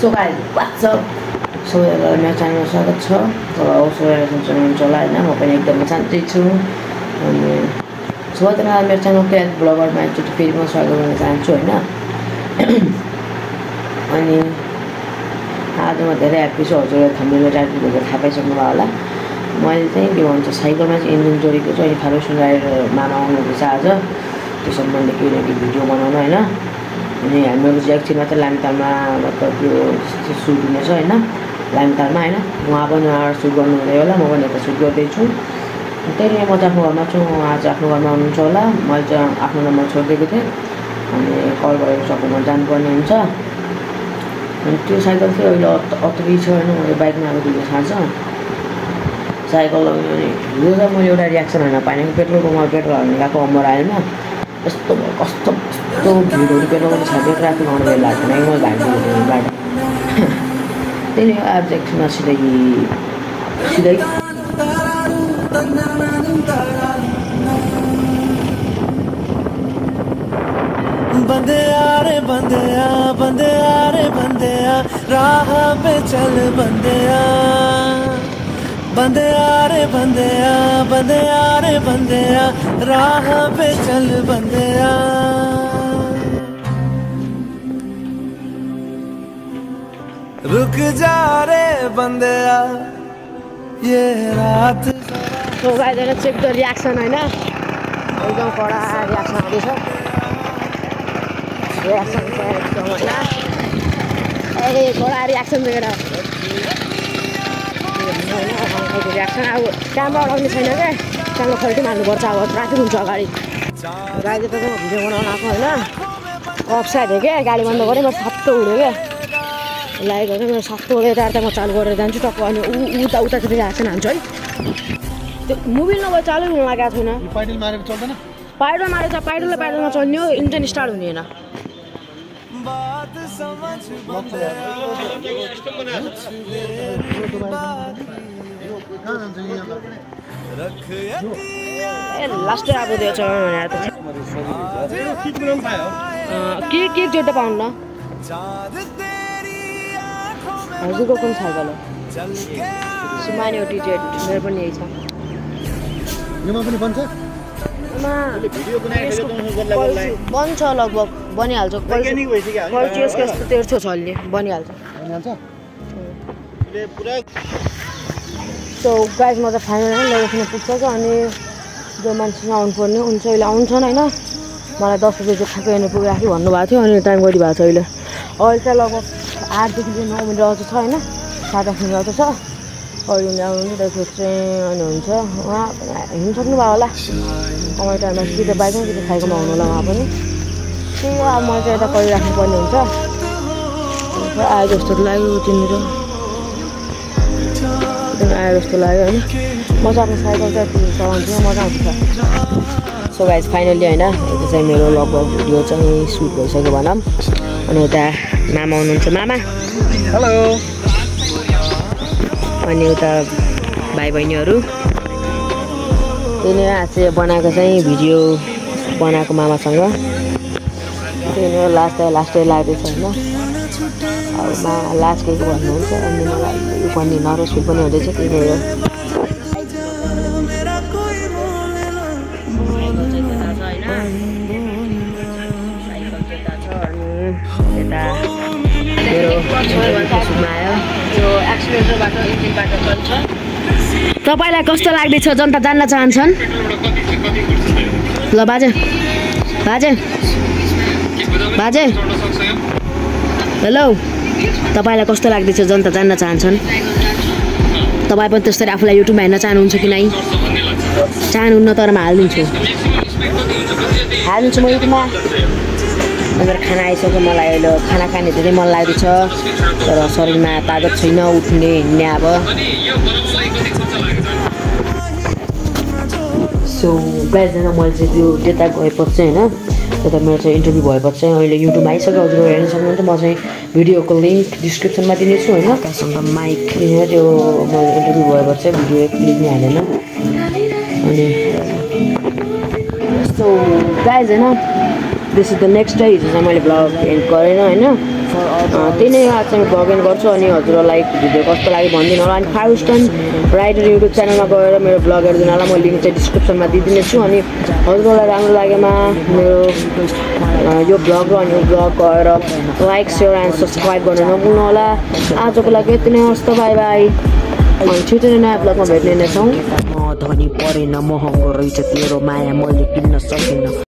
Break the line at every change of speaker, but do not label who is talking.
So गाई WhatsApp सबैलाई मेरो च्यानलमा स्वागत छ तर सबैलाई सोच्नु हुन्छ होला होइन म पनि एकदमै शान्ति छु अनि सबैजना मेरो च्यानल क्याट ब्लगरमा एकचोटि फेरि म स्वागत गर्न चाहन्छु होइन अनि आज म धेरै ह्याप्पी छु हजुरले थम्बेलमा टाइटल भएको थाहा पाइसक्नु भयो होला मैले चाहिँ के भन्छ साइकलमा चाहिँ इन्जिन जोडेको छु अनि फार्मेसन राइडर मामा आउनुहुँदैछ आज त्यो सम्बन्धी केही भिडियो बनाउनु होइन अनि हामीहरू चाहिँ एकछिनमा चाहिँ लामितालमा मतलब त्यो सुट हुनेछ होइन लामितालमा होइन उहाँ पनि उहाँ सुट गर्नु हुँदै होला म पनि यता सुट गर्दैछु त्यही नै म चाहिँ आफ्नो घरमा छु उहाँ चाहिँ आफ्नो घरमा हुनुहुन्छ होला मैले चाहिँ आफ्नो नम्बर छोडिदिएको थिएँ अनि कल गरेर सकेमा जानुपर्ने हुन्छ अनि त्यो साइकल चाहिँ अहिले अत अत्रै छ होइन मैले बाइकमा अब दिनु थाहा छ साइकल यो चाहिँ मैले एउटा रियाक्सन होइन पाएन पेट्रोलको म पेट्रोल हाल्नु गएको अमर आएमा यस्तो कस्तो त्यही नै आज एकछिनमा सिधै सिधै
बंदे आ रे बंदे आ बंदे आ रे बंदे आ राह पे चल बंदे आ बंदे आ रे बंदे आ बंदे आ रे बंदे आ राह पे चल बंदे आ रुक जा रे आ ये रात
सो गाइजहरू चाहिँ एकदम रियाक्सन होइन? एकदम कडा रियाक्सन आउँदैछ। रियाक्सन एकदम होइन। ए कडा रियाक्सन दिएर रियाक्सन अब क्यामेरा अडाउने छैन क्या क्यामेरा खल्टी हाल्नुपर्छ अब ट्राफिक हुन्छ अगाडि। गाडी त भिडियो बनाउनु आएको होइन। अफसाइड थियो क्या गाडी बन्द गरेँ म सत्तो उड्यो क्या लागेको चाहिँ मेरो सस्तो उड्यो यता म चालु गरेर जान्छु टक्क अनि ऊ उता उतातिर रियाक्सन हान्छु है त्यो मोबिल नभए चालु हुन लागेको छैन
पाइडल मारेको चल्दैन
पाइडल मारेको छ पाइडलले पाइडलमा चल्ने हो इन्जिन स्टार्ट हुने होइन ए लास्टै अब त्यो छ त के के जोड्दा पाउनु
में
हजुरको कुन साइकल हो
चल के
सुमानी ओटी जेड मेरो पनि यही छ।
योमा पनि बन्छ?
लगभग बनिहाल्छ। क्वालिटी
वैज्ञानिक भइसक्यो हामी
क्वालिटी यसको यस्तो तेर्सो छ अहिले बनिहाल्छ। सो गाइज म त फाइनल नै लोकेसन पुग्छ क्या अनि जो मान्छे आउनु पर्ने उनी चाहिँ अहिले आउँछन् होइन? मलाई दस बजी चाहिँ खाएको हेर्नु पुगिराख्यो भन्नुभएको थियो अनि टाइम कति भएको छ अहिले। अहिले चाहिँ लगभग आठदेखि चाहिँ नौ मिनट आउँछ छ होइन? सात आठ मिनट आउँछ छ। अहिले उनी आउनु चाहिँ अनि हुन्छ। उहाँ हिँड्नु सक्नुभयो होला। कमाइ टाइममा कि त बाइकमा कि त साइकलमा हुनु होला उहाँ पनि। त्यही हो अब मलाई चाहिँ यता गरिराख्नु पर्ने हुन्छ। आयो जस्तो लाग्यो तिमीहरू। आयो जस्तो लाग्यो होइन? मजा आफ्नो साइकल चाहिँ चलाउँछु मजा आउँछ सो गाइज फाइनली होइन यो चाहिँ मेरो लगभग भिडियो चाहिँ सुट भइसक्यो भनौँ। अनि उता मामा हुनुहुन्छ मामा।
हेलो
अनि उता भाइ बहिनीहरू त्यही नै आज चाहिँ बनाएको चाहिँ भिडियो बनाएको मामासँग। त्यही नै लास्ट लास्टै लाग्दैछ होइन। अब मा लास्ट के भन्नुहुन्छ अनि मलाई यो पनि नर्भस फिल पनि हुँदैछ त्यही नै तपाईँलाई कस्तो लाग्दैछ जनता जान्न चाहन्छन्? ल बाजे। बाजे। बाजे। हेलो। तपाईँलाई कस्तो लाग्दैछ जनता जान्न चाहन्छन्? तपाईँ पनि त्यस्तै आफूलाई युट्युबमा हेर्न चाहनुहुन्छ कि नै चाहनुहुन्न तर म हालिदिन्छु। हालिदिन्छु म युट्युबमा। मेरो खाना आइसक्यो मलाई अहिले खाना खाने धेरै मन लाग्दैछ तर शरीरमा तागत छैन उठ्ने हिँड्ने अब। सो गाइजना मैले चाहिँ त्यो त्यता गएपछि चाहिँ होइन त्यता मेरो चाहिँ इन्टरभ्यू भएपछि चाहिँ अहिले युट्युबमा आइसक्यो हजुर हेर्न सक्नुहुन्छ म चाहिँ भिडियोको लिङ्क डिस्क्रिप्सनमा दिनेछु होइन। त्यसँग माइक त्यो मैले इन्टरभ्यू भएपछि चाहिँ भिडियो क्लिप नै हालेन। अनि सो गाइज होइन this is the next day हिजो चाहिँ मैले ब्लग एन्ड गरेन होइन? त्यही नै आज चाहिँ भ्लगिङ गर्छु अनि हजुरहरूलाई भिडियो कस्तो लाग्यो भनिदिनु होला। अनि फाइभ स्टन राइडर युट्युब च्यानलमा गएर मेरो भ्लग हेरिदिनु होला। म लिङ्क चाहिँ डिस्क्रिप्सनमा दिइदिनेछु अनि हजुरहरूलाई राम्रो लागेमा मेरो यो भ्लग र अनि यो भ्लग गएर लाइक सेयर एन्ड सब्सक्राइब गर्न नभुल्नु होला। आजको लागि यति नै हस् त बाई बाई अनि छिटो नै नयाँ भ्लगमा भेट्ने नै छौँ।
धनी परेन महँगो रहेछ तेरो माया मैले किन्न सकिनँ।